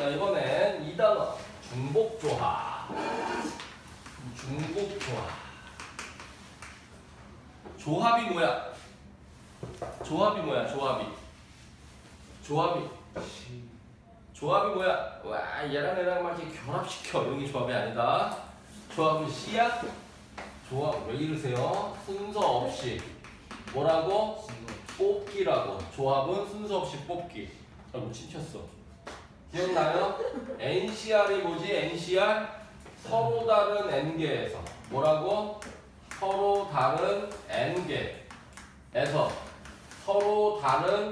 자, 이번엔 이 단어. 중복조합. 중복조합. 조합이 뭐야? 조합이 뭐야? 조합이. 조합이. 조합이 뭐야? 와, 얘랑 얘랑 막 이렇게 결합시켜. 이런 게 조합이 아니다. 조합은 씨야? 조합 왜 이러세요? 순서 없이. 뭐라고? 뽑기라고. 조합은 순서 없이 뽑기. 아이고, 찢혔어. 기억나요? NCR이 뭐지? NCR? 서로 다른 N개에서. 뭐라고? 서로 다른 N개에서 서로 다른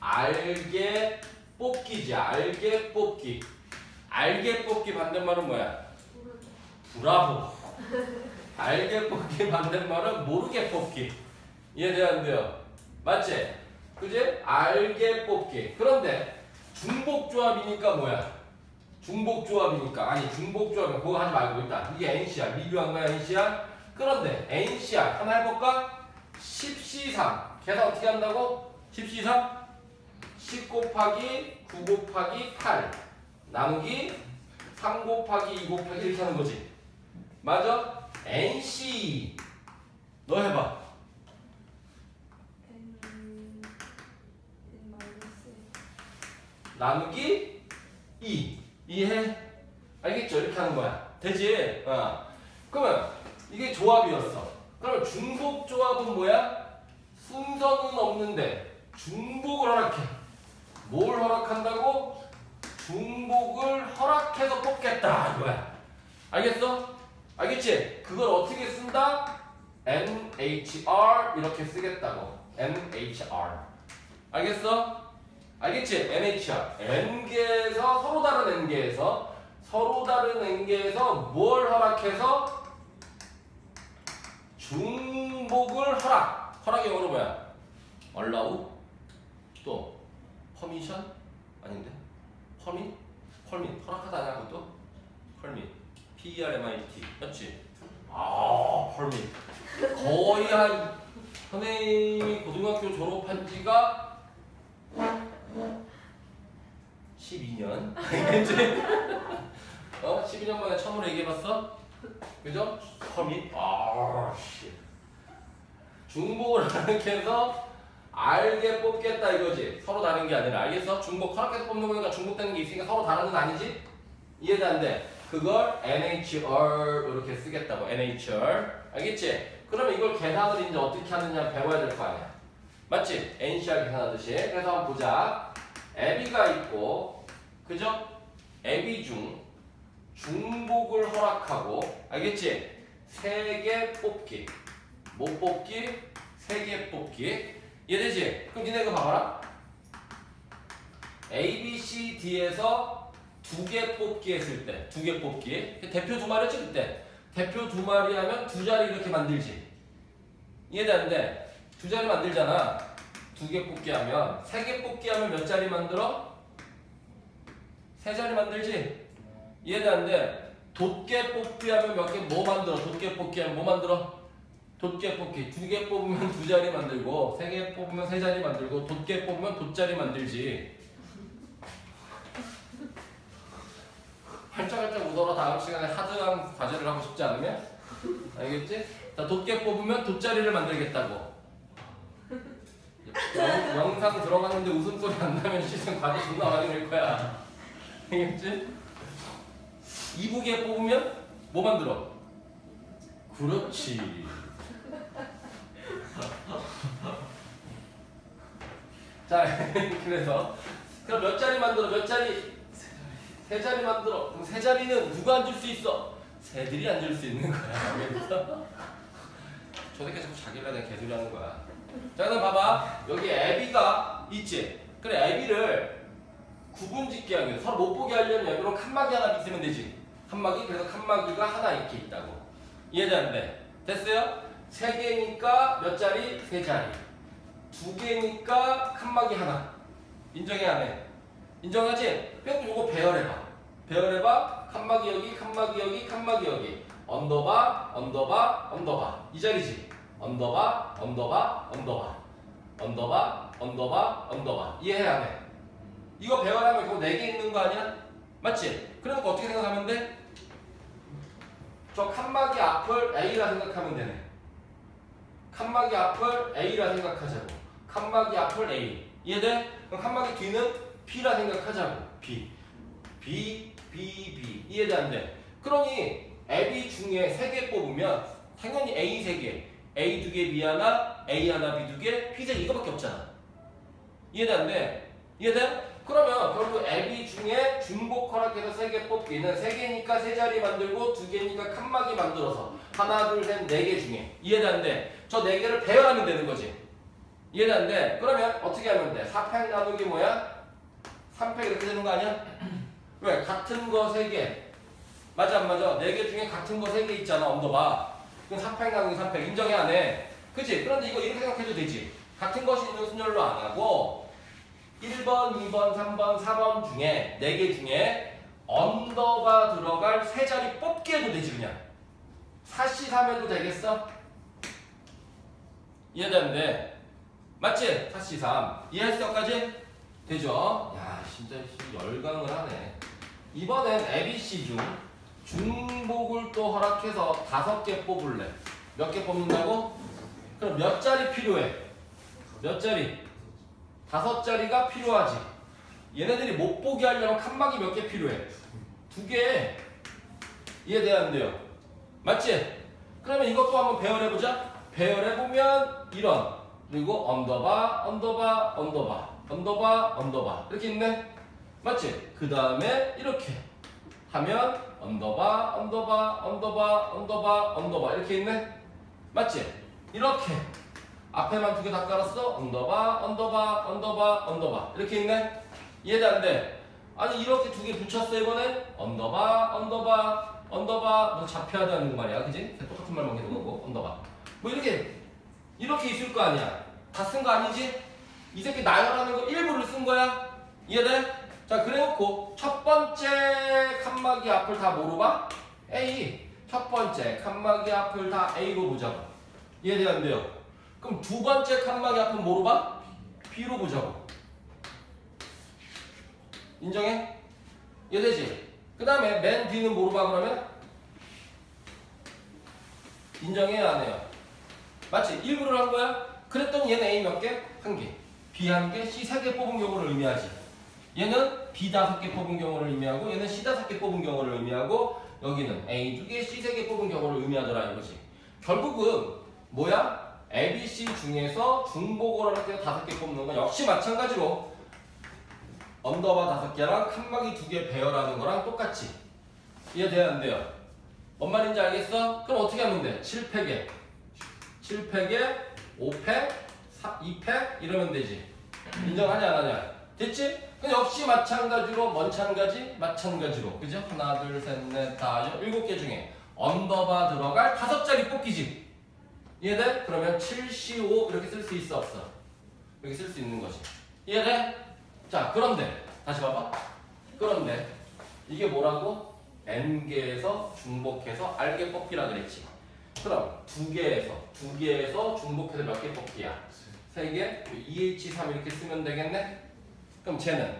알개 뽑기지. 알개 뽑기. 알개 뽑기 반대말은 뭐야? 브라보. 알게 뽑기 반대말은 모르게 뽑기. 이해돼야 안 돼요? 맞지? 그지? 알게 뽑기. 그런데 중복조합이니까 뭐야? 중복조합이니까. 아니, 중복조합은 그거 하지 말고 일단. 이게 NCR. 리뷰한 거야, NCR? 그런데 NCR. 하나 해볼까? 10C3. 계산 어떻게 한다고? 10C3? 10 곱하기 9 곱하기 8. 나누기 3 곱하기 2 곱하기 1 하는 거지. 맞아? NC 너 해봐 N N 마이너스 나누기 2 이해? 알겠죠? 이렇게 하는 거야 되지? 어. 그러면 이게 조합이었어 그럼 중복 조합은 뭐야? 순서는 없는데 중복을 허락해 뭘 허락한다고? 중복을 허락해서 뽑겠다 이거야 알겠어? 알겠지? 그걸 어떻게 쓴다? NHR 이렇게 쓰겠다고. NHR. 알겠어? 알겠지? NHR. N개에서 서로 다른 N개에서 서로 다른 N개에서 뭘 허락해서 중복을 허락. 허락이 영어로 뭐야? allow 또 permission 아닌데? permit? permit 허락하다 아니야 그것도? permit P-E-R-M-I-T 맞지? 아, 펄밋. 거의 한 선생님이 고등학교 졸업한 지가 12년. 알겠지? 어? 12년 만에 처음으로 얘기해봤어? 그죠? 펄밋. 아, 씨. 중복을 이렇게 해서 알게 뽑겠다 이거지. 서로 다른 게 아니라. 알겠어? 중복 허락해서 뽑는 거니까 중복되는 게 있으니까 서로 다른 건 아니지? 이해돼 안 돼? 그걸 NHR 이렇게 쓰겠다고 NHR 알겠지? 그러면 이걸 계산을 이제 어떻게 하느냐 배워야 될 거 아니야 맞지? NCR 계산하듯이 그래서 한번 보자 애비가 있고 그죠? 애비 중 중복을 허락하고 알겠지? 세 개 뽑기 못 뽑기 세 개 뽑기 이해되지? 그럼 니네 이거 봐봐라 A, B, C, D에서 두 개 뽑기 했을 때, 두 개 뽑기. 대표 두 마리 찍을 때, 대표 두 마리 하면 두 자리 이렇게 만들지. 이해되는데, 두 자리 만들잖아. 두 개 뽑기 하면, 세 개 뽑기 하면 몇 자리 만들어? 세 자리 만들지? 이해되는데, 돗개 뽑기 하면 몇 개, 뭐 만들어? 돗개 뽑기 하면 뭐 만들어? 돗개 뽑기. 두 개 뽑으면 두 자리 만들고, 세 개 뽑으면 세 자리 만들고, 돗개 뽑으면 돗자리 만들지. 활짝활짝 웃어라 다음 시간에 하드한 과제를 하고 싶지 않으면 알겠지? 자 돗개 뽑으면 돗자리를 만들겠다고 영, 영상 들어갔는데 웃음소리 안 나면 시즌 과제 존나 많이 낼 거야 알겠지? 이북에 뽑으면 뭐 만들어? 그렇지 자 그래서 그럼 몇 자리 만들어 몇 자리 세 자리 만들어. 그럼 세 자리는 누가 앉을 수 있어? 새들이 앉을 수 있는 거야. 알겠어? 저 새끼 자꾸 자기를 내가 개소리 하는 거야. 자, 그럼 봐봐. 여기 애비가 있지? 그래, 애비를 구분 짓게 하기 위해 서로 못 보게 하려면 여기로 칸막이 하나 있으면 되지. 칸막이? 그래서 칸막이가 하나 이렇게 있다고. 이해되는데? 됐어요? 세 개니까 몇 자리? 세 자리. 두 개니까 칸막이 하나. 인정해, 안 해? 인정하지? 그럼 요거 배열해봐. 배열해봐. 칸막이 여기, 칸막이 여기, 칸막이 여기. underbar, underbar, underbar. 이 자리지. underbar, underbar, underbar. underbar, underbar, underbar. 이해해, 안 해? 이거 배열하면 그거 4개 있는 거 아니야? 맞지? 그러니까 어떻게 생각하면 돼? 저 칸막이 앞을 A라 생각하면 되네. 칸막이 앞을 A라 생각하자고. 칸막이 앞을 A. 이해돼? 그럼 칸막이 뒤는 B라 생각하자고. B. B, B, B. 이해돼 안 돼? 그러니 AB 중에 세개 뽑으면 당연히 A 세 개, A 두 개, B 하나, A 하나, B 두 개, 개 이거밖에 없잖아. 돼? 이해돼? 그러면 결국 AB 중에 중복 허락해서 세 개 뽑기는 세 개니까 세 자리 만들고 두 개니까 칸막이 만들어서 하나, 둘, 셋, 네 개 중에 돼? 저네 개를 배열하면 되는 거지. 돼? 그러면 어떻게 하면 돼? 4팩 나누기 뭐야? 3fac 이렇게 되는 거 아니야? 왜? 같은 거 세 개. 맞아 안 맞아? 네 개 중에 같은 거 세 개 있잖아. underbar. 그럼 3fac 나누기 3fac 인정해 안 해? 그치? 그런데 이거 이렇게 생각해도 되지. 같은 것이 있는 순열로 안 하고 1번, 2번, 3번, 4번 중에 4개 중에 underbar 들어갈 세 자리 뽑기 해도 되지 그냥 4C3 해도 되겠어? 이해되는데 맞지? 4C3 이해했어 까지? 되죠? 야 진짜 열강을 하네 이번엔 ABC 중 중복을 또 허락해서 다섯 개 뽑을래 몇 개 뽑는다고? 그럼 몇 자리 필요해? 몇 자리? 다섯 자리가 필요하지. 얘네들이 못 보게 하려면 칸막이 몇 개 필요해? 두 개. 이해돼 안 돼요? 맞지? 그러면 이것도 한번 배열해보자. 배열해보면 이런 그리고 underbar underbar underbar underbar underbar 이렇게 있네. 맞지? 그 다음에 이렇게 하면 underbar underbar underbar underbar underbar 이렇게 있네. 맞지? 이렇게 앞에만 두 개 다 깔았어? underbar, underbar, underbar, underbar. 이렇게 있네? 이해돼, 안 돼? 아니, 이렇게 두 개 붙였어, 이번에? underbar, underbar, underbar. 너 잡혀야 되는 거 말이야, 그지? 똑같은 말만 계속 하고, underbar. 뭐 이렇게, 이렇게 있을 거 아니야? 다 쓴 거 아니지? 이 새끼 나열하는 거 일부를 쓴 거야? 이해돼? 자, 그래 놓고, 첫 번째 칸막이 앞을 다 뭐로 봐? A. 첫 번째 칸막이 앞을 다 A로 보자고. 돼요? 그럼 두 번째 칸막이 앞은 뭐로 봐? B로 보자고. 인정해? 이해되지? 그 다음에 맨 뒤는 뭐로 봐 그러면? 인정해야 안 해요? 맞지? 일부를 한 거야? 그랬더니 얘는 A 몇 개? 한 개. B 한 개, C 세 개 뽑은 경우를 의미하지. 얘는 B 다섯 개 뽑은 경우를 의미하고 얘는 C 다섯 개 뽑은 경우를 의미하고 여기는 A 두 개, C 세 개 뽑은 경우를 의미하더라 이거지. 결국은 뭐야? ABC 중에서 중복으로 이렇게 다섯 개 뽑는 건 역시 마찬가지로 underbar 다섯 개랑 칸막이 두 개 배열하는 거랑 똑같이 이해돼야 안 돼요? 뭔 말인지 알겠어? 그럼 어떻게 하면 돼? 7팩에 7팩에 5팩, 2팩 이러면 되지 인정하냐 안 하냐? 됐지? 그 역시 마찬가지로 먼찬가지 마찬가지로 그죠? 하나 둘 셋 넷 다섯 일곱 개 중에 underbar 들어갈 다섯 자리 뽑기지 이해돼? 그러면 7C5 이렇게 쓸 수 있어 없어? 이렇게 쓸 수 있는 거지 이해돼? 자 그런데 다시 봐봐 그런데 이게 뭐라고? N개에서 중복해서 R개 뽑기라 그랬지 그럼 두 개에서 두 개에서 중복해서 몇 개 뽑기야? 세 개? 2H3 이렇게 쓰면 되겠네? 그럼 쟤는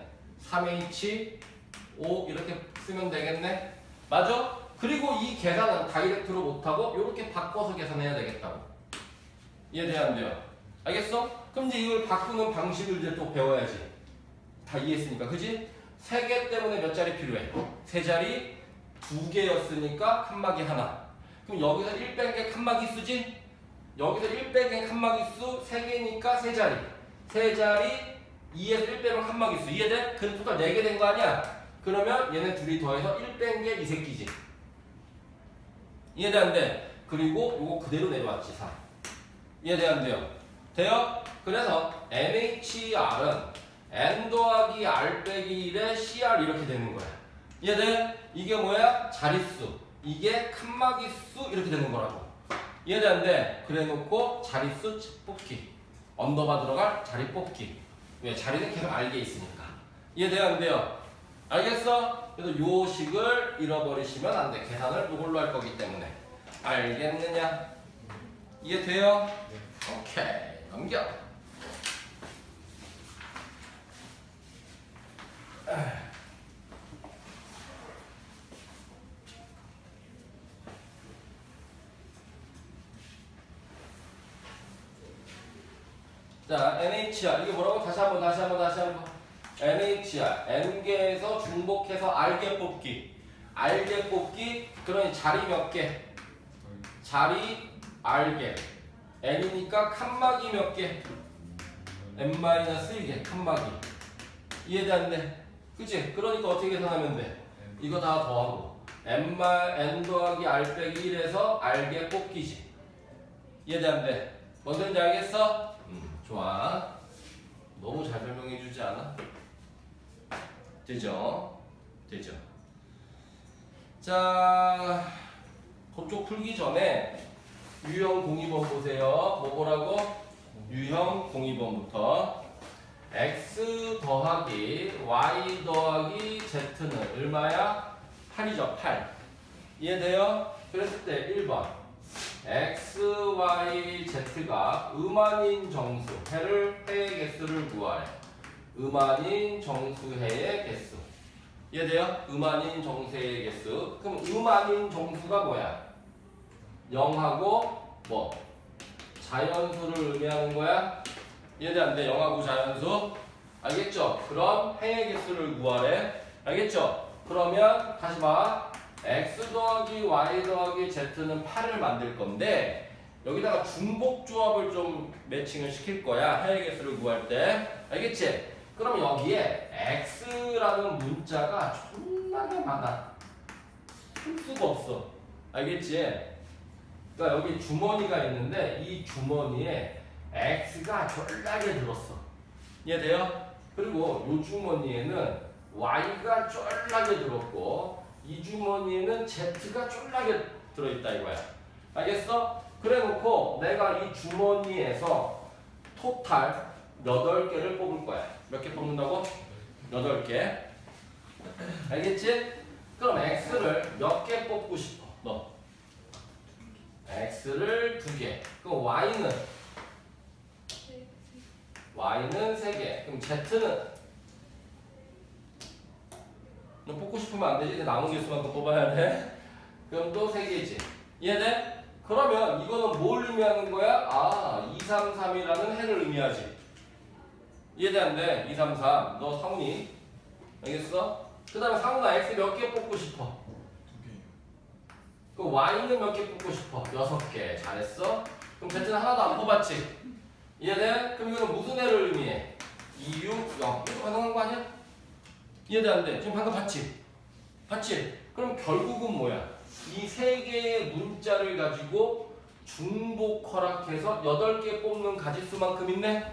3H5 이렇게 쓰면 되겠네? 맞아? 그리고 이 계산은 다이렉트로 못하고 이렇게 바꿔서 계산해야 되겠다고 이해돼야 안 돼요? 알겠어? 그럼 이제 이걸 바꾸는 방식을 이제 또 배워야지 다 이해했으니까 그지? 세 개 때문에 몇 자리 필요해? 세 자리 두 개였으니까 칸막이 하나 그럼 여기서 1 뺀게 칸막이 수지? 여기서 1 뺀게 칸막이 수 3개니까 세 자리 세 자리 2에서 1 빼면 칸막이 수 이해돼? 그래서 토탈 4개 된 거 아니야? 그러면 얘네 둘이 더해서 1 뺀 게 이 새끼지 이해돼 안 돼? 그리고 요거 그대로 내려왔지 4 이해돼 안 돼요? 돼요? 그래서 NHR은 N 더하기 R 빼기 1에 CR 이렇게 되는 거야 이해돼? 이게 뭐야? 자릿수 이게 칸막이 수 이렇게 되는 거라고 이해돼 안 돼? 그래 놓고 자릿수 뽑기 underbar 들어갈 자리 뽑기 왜? 자리는 계속 알게 있으니까 이해돼요 안 돼요? 알겠어? 그래서 요 식을 잃어버리시면 안 돼. 계산을 이걸로 할 거기 때문에. 알겠느냐? 이해돼요? 오케이. 넘겨. 자, NHR. 이게 뭐라고? 다시 한 번, 다시 한 번, 다시 한 번. NHR. N개에서 중복해서 R개 뽑기. R개 뽑기. 그러니 자리 몇 개? 자리 R개. N이니까 칸막이 몇 개? N-1개. 칸막이. 이해되는데? 그치? 그러니까 어떻게 계산하면 돼? 이거 다 더하고. N, N 더하기 R 빼기 1에서 R개 뽑기지. 이해되는데? 뭔 소리인지 알겠어? 음, 좋아. 너무 잘 설명해 주지 않아? 되죠? 되죠? 자, 그쪽 풀기 전에 유형 공이번 보세요. 뭐 보라고? 유형 공이번부터 x 더하기 y 더하기 z는 얼마야? 8이죠, 8. 이해돼요? 그랬을 때 1번. X, y, z가 음한인 정수, 해를 해의 개수를 구하래. 음한인 정수해의 개수. 이해돼요? 음한인 정수해의 개수. 그럼 음한인 정수가 뭐야? 0하고 뭐? 자연수를 의미하는 거야? 이해돼 안 돼? 0하고 자연수. 알겠죠? 그럼 해의 개수를 구하래. 알겠죠? 그러면 다시 봐. X 더하기 y 더하기 z는 8을 만들 건데 여기다가 중복 조합을 좀 매칭을 시킬 거야. 해의 개수를 구할 때. 알겠지? 그럼 여기에 x라는 문자가 존나게 많아. 쓸 수가 없어. 알겠지? 그러니까 여기 주머니가 있는데 이 주머니에 x가 졸라게 들었어. 이해돼요? 그리고 이 주머니에는 y가 졸라게 들었고 이 주머니에는 z가 졸라게 들어있다 이거야. 알겠어? 그래 놓고 내가 이 주머니에서 토탈 8개를 뽑을 거야. 몇 개 뽑는다고? 8개. 알겠지? 그럼 x를 몇 개 뽑고 싶어? 너. x를 2개. 그럼 y는 y는 3개. 그럼 z는 너 뽑고 싶으면 안 되지. 남은 개수만큼 뽑아야 돼. 그럼 또 3개지. 이해돼? 그러면 이거는 뭘 의미하는 거야? 아, 2, 3, 3이라는 해를 의미하지. 이해돼 안 돼? 2, 3, 3. 너 상훈이. 알겠어? 그 다음에 상훈아 x 몇 개 뽑고 싶어? 그 y는 몇 개 뽑고 싶어? 6개. 잘했어? 그럼 z는 하나도 안 뽑았지? 이해돼? 그럼 이거는 무슨 해를 의미해? 2, 6, 0. 이거 가능한 거 아니야? 이해돼 안 돼? 지금 방금 봤지? 봤지? 그럼 결국은 뭐야? 이 세 개의 문자를 가지고 중복 허락해서 8개 뽑는 가지수만큼 있네?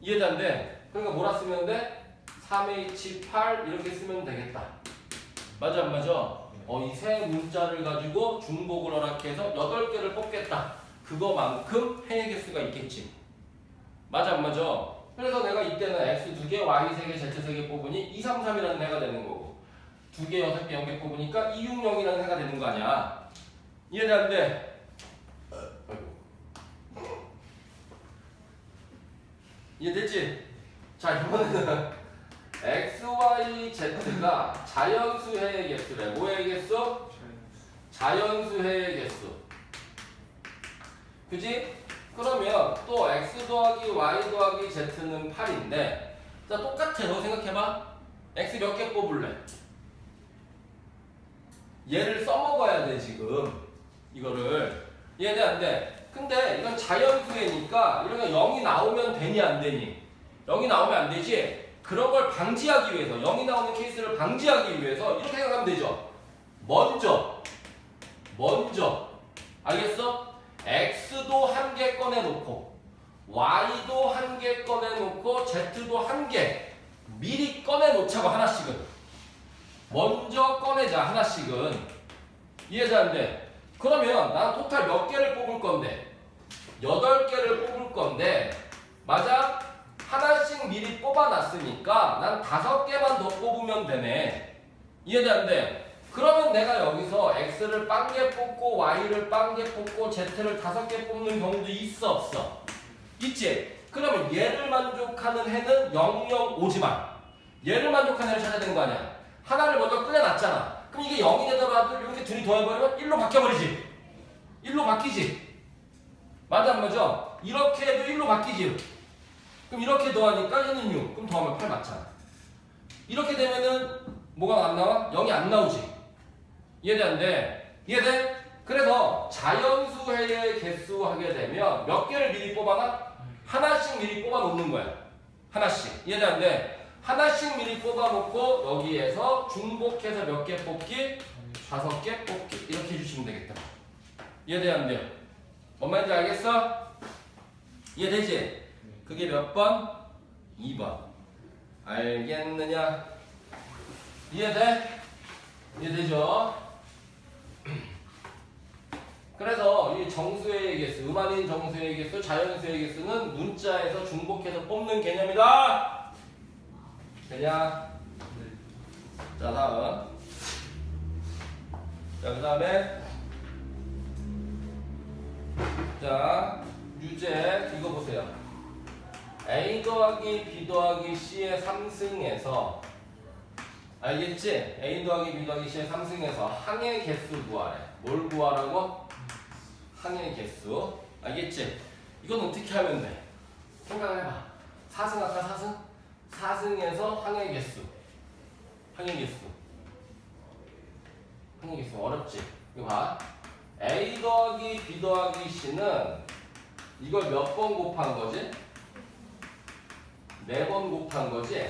이해돼 안 돼? 그러니까 뭐라 쓰면 돼? 3H8 이렇게 쓰면 되겠다. 맞아 안 맞아? 어, 이 세 문자를 가지고 중복을 허락해서 8개를 뽑겠다. 그거만큼 해의 개수가 있겠지. 맞아 안 맞아? 그래서 내가 이때는 x 2개, y 3개, z 3개 뽑으니 2, 3, 3이라는 해가 되는 거고 2개, 6개, 0개 뽑으니까 2, 6, 0이라는 해가 되는 거 아니야. 아이고. 이해됐지? 자 이번에는 x, y, z가 자연수 해의 개수래. 뭐의 개수? 자연수 해의 개수. 그지? 그러면 또 x 더하기 y 더하기 z는 8인데 자 똑같아 너 생각해봐 x 몇 개 뽑을래? 얘를 써먹어야 돼 지금 이거를 이해돼 안 돼? 근데 이건 자연수회니까 이런 거 0이 나오면 되니 안 되니? 0이 나오면 안 되지? 그런 걸 방지하기 위해서 0이 나오는 케이스를 방지하기 위해서 이렇게 생각하면 되죠 먼저 먼저 알겠어? X도 한 개 꺼내놓고 y도 한 개 꺼내놓고 z도 한 개 미리 꺼내놓자고 하나씩은 먼저 꺼내자 하나씩은 돼? 그러면 난 토탈 몇 개를 뽑을 건데 여덟 개를 뽑을 건데 맞아? 하나씩 미리 뽑아놨으니까 난 다섯 개만 더 뽑으면 되네 돼? 그러면 내가 여기서 x를 빵개 뽑고 y를 빵개 뽑고 z를 다섯 개 뽑는 경우도 있어 없어? 있지? 그러면 얘를 만족하는 해는 0, 0, 5지만 얘를 만족하는 해를 찾아야 되는 거 아니야? 하나를 먼저 끌어놨잖아. 그럼 이게 0이 되더라도 이렇게 둘이 더해버리면 1로 바뀌어버리지. 1로 바뀌지. 맞아 안 맞아? 이렇게 해도 1로 바뀌지. 그럼 이렇게 더하니까 얘는 6. 그럼 더하면 8 맞잖아. 이렇게 되면은 뭐가 안 나와? 0이 안 나오지. 이해되는데 이해돼? 그래서 자연수의 개수 하게 되면 몇 개를 미리 뽑아놔? 하나씩 미리 뽑아 놓는 거야. 하나씩. 이해되는데 하나씩 미리 뽑아 놓고 여기에서 중복해서 몇 개 뽑기? 다섯 개 뽑기. 이렇게 해주시면 되겠다. 돼요? 뭔 말인지 알겠어? 이해되지? 그게 몇 번? 2번. 알겠느냐? 이해돼? 이해되죠? 그래서 이 정수의 개수, 음한인 정수의 개수, 자연수의 개수는 문자에서 중복해서 뽑는 개념이다. 되냐? 자 다음. 자 그다음에 자 유제 이거 보세요. A 더하기 B 더하기 C의 3승에서 알겠지? A 더하기 B 더하기 C의 3승에서 항의 개수 구하래. 뭘 구하라고? 항의 개수. 알겠지? 이건 어떻게 하면 돼? 생각을 해봐. 4승 아까 4승? 4승에서 항의 개수. 항의 개수. 항의 개수 어렵지? 이거 봐. A 더하기 B 더하기 C는 이걸 몇 번 곱한 거지? 네 번 곱한 거지?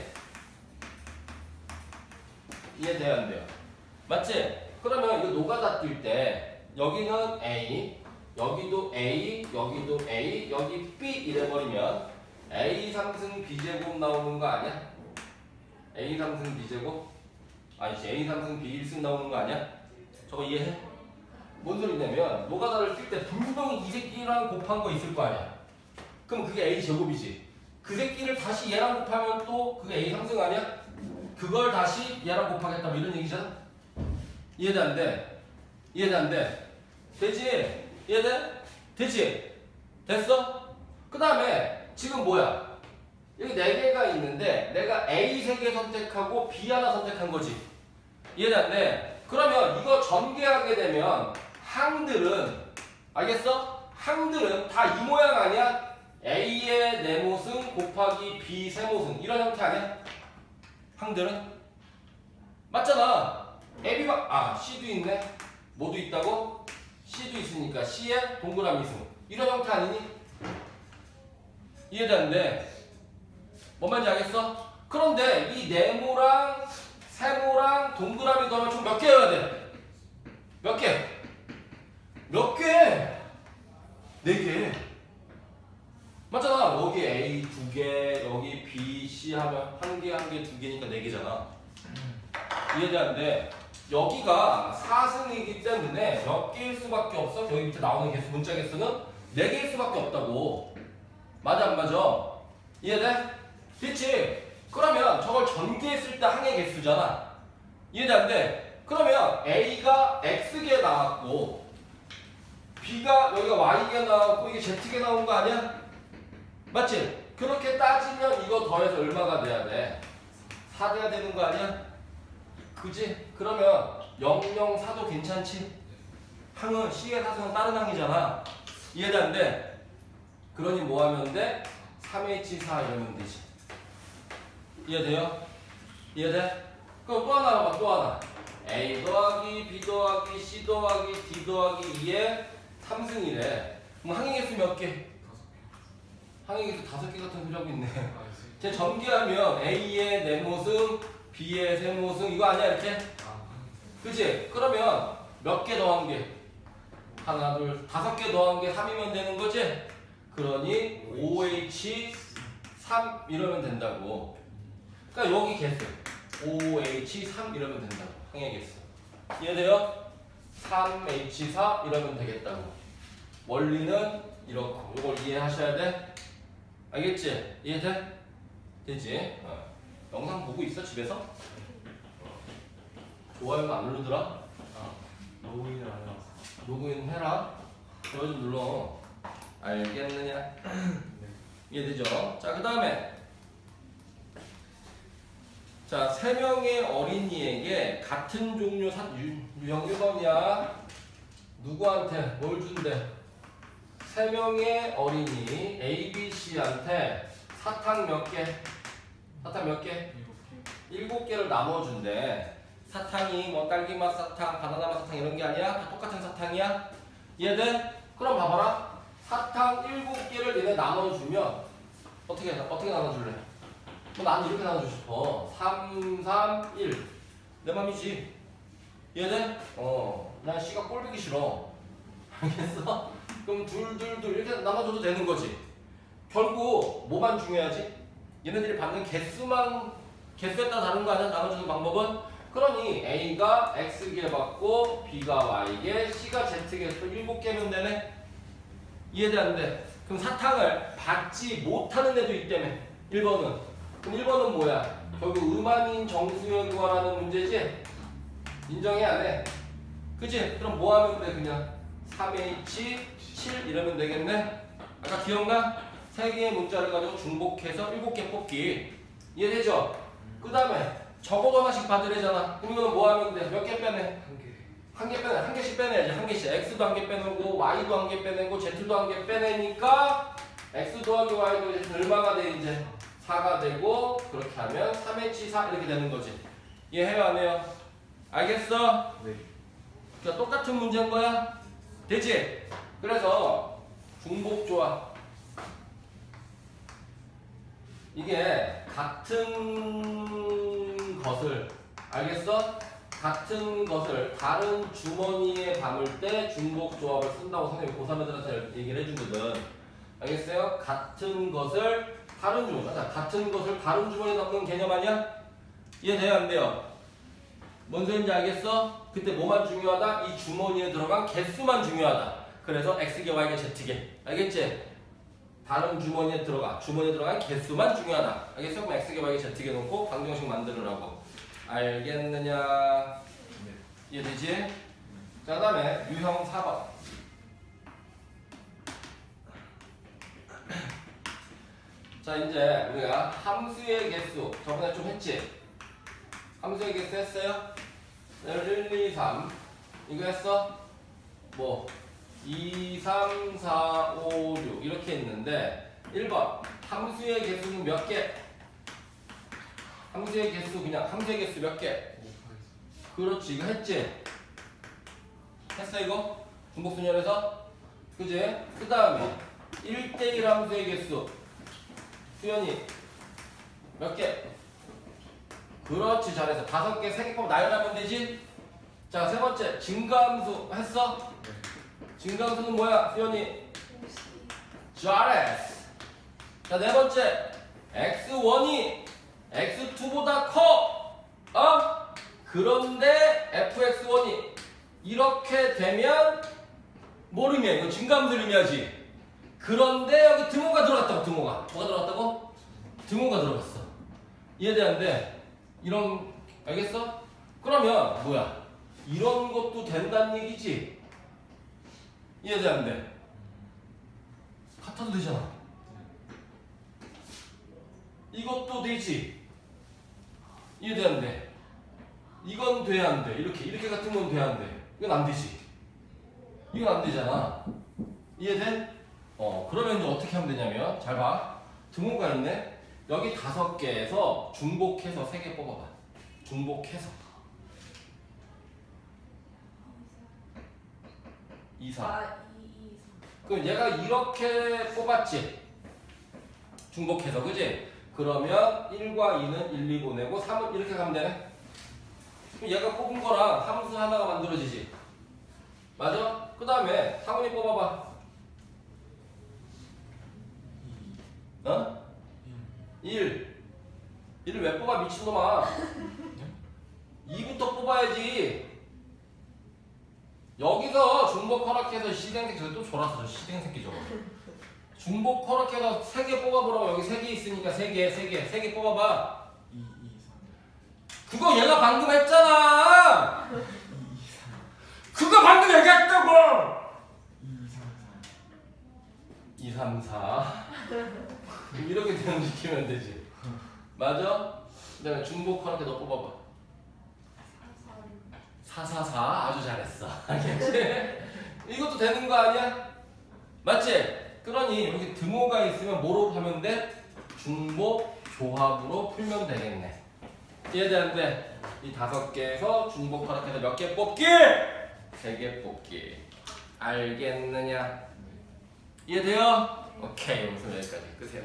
이해돼야 안 돼요? 맞지? 그러면 이거 노가다 뛸 때 여기는 A, 여기도 A, 여기도 A, 여기 B 이래버리면 A 3승 B제곱 나오는 거 아니야? A 3승 B제곱? 아니지 A 3승 B 1승 나오는 거 아니야? 저거 이해해? 뭔 소리냐면 노가다를 쓸 때 분명히 이 새끼랑 곱한 거 있을 거 아니야? 그럼 그게 A 제곱이지 그 새끼를 다시 얘랑 곱하면 또 그게 A 3승 아니야? 그걸 다시 얘랑 곱하겠다 뭐 이런 얘기잖아 이해돼 안 돼? 이해돼 안 돼? 되지? 이해돼? 되지? 됐어? 그 다음에 지금 뭐야? 여기 네 개가 있는데 내가 A 세개 선택하고 B 하나 선택한 거지. 돼? 그러면 이거 전개하게 되면 항들은 알겠어? 항들은 다 이 모양 아니야? A의 네모승 곱하기 B 세모승 이런 형태 아니야? 항들은? 맞잖아. AB가 아 C도 있네. 뭐도 있다고? C도 있으니까 C에 동그라미 승 이런 형태 아니니? 이해되는데 뭔 말인지 알겠어? 그런데 이 네모랑 세모랑 동그라미 더하면 총 몇 개여야 돼? 몇 개? 몇 개? 네 개. 맞잖아. 여기 A 두 개, 여기 B, C 하면 한 개, 한 개, 두 개니까 네 개잖아. 이해되는데 여기가 4승이기 때문에 몇 개일 수밖에 없어? 여기 밑에 나오는 개수, 문자 개수는 4개일 수밖에 없다고. 맞아, 안 맞아? 이해돼? 됐지? 그러면 저걸 전개했을 때 항의 개수잖아. 이해돼, 안 돼? 그러면 A가 X개 나왔고, B가 여기가 Y개 나왔고, 이게 Z개 나온 거 아니야? 맞지? 그렇게 따지면 이거 더해서 얼마가 돼야 돼? 4 돼야 되는 거 아니야? 그지? 그러면 0, 0, 4도 괜찮지? 항은 C의 사승은 다른 항이잖아. 이해돼 안 돼? 그러니 뭐 하면 돼? 3H4 이러면 되지. 이해돼요? 이해돼? 그럼 또 하나 봐봐, 또 하나. A 더하기 B 더하기 C 더하기 D 더하기 2의 3승이래. 그럼 항의 개수 몇 개? 항의 개수 다섯 개 같은 소리 하고 있네. 제 전개하면 A의 네모승, B의 세모승 이거 아니야 이렇게? 그치? 그러면 몇 개 더한 게? 하나, 둘, 다섯 개 더한 게 3이면 되는 거지? 그러니 OH 3 이러면 된다고. 그러니까 여기 개수 OH 3 이러면 된다고. 항의 개수. 이해돼요? 3H4 이러면 되겠다고. 원리는 이렇고. 이걸 이해하셔야 돼. 알겠지? 이해돼? 되지? 어. 영상 보고 있어 집에서? 좋아요가 안 누르더라? 로그인을 안 해봤어. 로그인 해라. 좋아요 좀 눌러. 알겠느냐? 이해되죠? 자, 그 다음에. 자, 세 명의 어린이에게 같은 종류 사, 유, 유형 1번이야. 누구한테 뭘 준대? 세 명의 어린이 A, B, C한테 사탕 몇 개? 사탕 몇 개? 일곱 개를 나눠준대. 사탕이 뭐 딸기맛 사탕, 바나나맛 사탕 이런 게 아니야? 다 똑같은 사탕이야? 이해돼? 그럼 봐봐라. 사탕 일곱 개를 얘네 나눠주면 어떻게 어떻게 나눠줄래? 뭐 나는 이렇게 나눠주고 싶어. 3, 3, 1. 내 맘이지. 이해돼? 어. 난 C가 꼴보기 싫어. 알겠어? 그럼 둘, 둘, 둘 이렇게 나눠줘도 되는 거지. 결국 뭐만 중요하지? 얘네들이 받는 개수만 개수에 따라 다른 거 아니야? 나눠주는 방법은? 그러니 A가 X개 받고 B가 Y개, C가 Z개 또 7개면 되네? 돼? 그럼 사탕을 받지 못하는 애도 있다며 1번은 그럼 1번은 뭐야? 결국 음한인 정수에 구하라는 문제지? 인정해 안 해? 그치? 그럼 뭐 하면 돼 그냥 3H 7 이러면 되겠네? 아까 기억나? 세 개의 문자를 가지고 중복해서 7개 뽑기 이해되죠? 그 다음에 적어도 하나씩 받으래잖아 그럼 이거는 뭐 하면 돼? 몇 개 빼내? 한개 빼내, 한 개씩 빼내야지 한 개씩 X도 한 개 빼내고 Y도 한 개 빼내고 Z도 한 개 빼내니까 X 더하기 Y도 이제 얼마가 돼 이제 4가 되고 그렇게 하면 3H4 이렇게 되는 거지 이해해요 안 해요? 알겠어? 네. 그러니까 똑같은 문제인 거야? 되지? 그래서 중복 조합 이게 같은 것을 알겠어? 같은 것을 다른 주머니에 담을 때 중복 조합을 쓴다고 선생님이 고3 애들한테 얘기를 해주거든 알겠어요? 같은 것을 다른 주머니 자, 같은 것을 다른 주머니에 담는 개념 아니야? 이해돼요 안 돼요? 뭔 소리인지 알겠어? 그때 뭐만 중요하다? 이 주머니에 들어간 개수만 중요하다. 그래서 X개, Y개, Z개. 알겠지? 다른 주머니에 들어가. 주머니에 들어간 개수만 중요하다. 알겠어? 그럼 X개, Y개, Z개 놓고 방정식 만들으라고. 알겠느냐? 이해되지? 자, 그 다음에 유형 4번. 자, 이제 우리가 함수의 개수. 저번에 좀 했지? 함수의 개수 했어요? 1, 2, 3 이거 했어? 뭐 2, 3, 4, 5, 6 이렇게 있는데 1번 함수의 개수는 몇 개? 함수의 개수 그냥 함수의 개수 몇 개? 그렇지 이거 했지? 했어 이거? 중복순열에서? 그지? 그 다음에 1대1 함수의 개수 수연이 몇 개? 그렇지 잘했어 다섯 개, 세개꼭 나열하면 되지? 자 세 번째 증가함수 했어? 증가함수는 뭐야 수연이? 잘했어 자네 번째 x1이 x2보다 커 어? 그런데 fx1이 이렇게 되면 뭘 의미해? 이거 증가함수를 의미하지 그런데 여기 등호가 들어갔다고 등호가 뭐가 들어갔다고? 등호가 들어갔어 돼? 이런 알겠어? 그러면 뭐야? 이런 것도 된다는 얘기지? 이해돼 안 돼? 같아도 되잖아. 이것도 되지? 이해돼 안 돼? 이건 돼야 안 돼. 이렇게 이렇게 같은 건 돼야 안 돼. 이건 안 되지. 이건 안 되잖아. 이해돼? 어 그러면 이제 어떻게 하면 되냐면 잘 봐. 등호가 있네. 여기 다섯 개에서 중복해서 세 개 뽑아봐. 중복해서. 2, 4. 아, 2, 2, 그럼 얘가 이렇게 뽑았지. 중복해서, 그지? 그러면 1과 2는 1, 2 보내고 3은 이렇게 가면 되네. 그럼 얘가 뽑은 거랑 함수 하나가 만들어지지. 맞아? 그 다음에 상훈이 뽑아봐. 어? 1. 1을 왜 뽑아 미친놈아 2부터 뽑아야지 여기서 중복 허락해서 시댕새끼 저기 또 졸았어 저 시댕새끼 저거 중복 허락해서 3개 뽑아보라고 여기 3개 있으니까 3개 3개 3개 뽑아봐 2, 2, 3. 그거 얘가 방금 했잖아 그거 방금 얘기했다고 2, 3, 2, 3, 4. 4 이렇게 대응시키면 되지 맞아? 그 다음에 중복 허락해 너 뽑아봐 4, 4, 6. 444 아주 잘했어. 알겠지? 이것도 되는 거 아니야? 맞지? 그러니 여기 등호가 있으면 뭐로 하면 돼? 중복 조합으로 풀면 되겠네. 이해되는데 이 다섯 개에서 중복 허락해서 몇 개 뽑기? 세 개 뽑기. 알겠느냐? 이해돼요? 오케이. 오늘 여기까지 끄세요.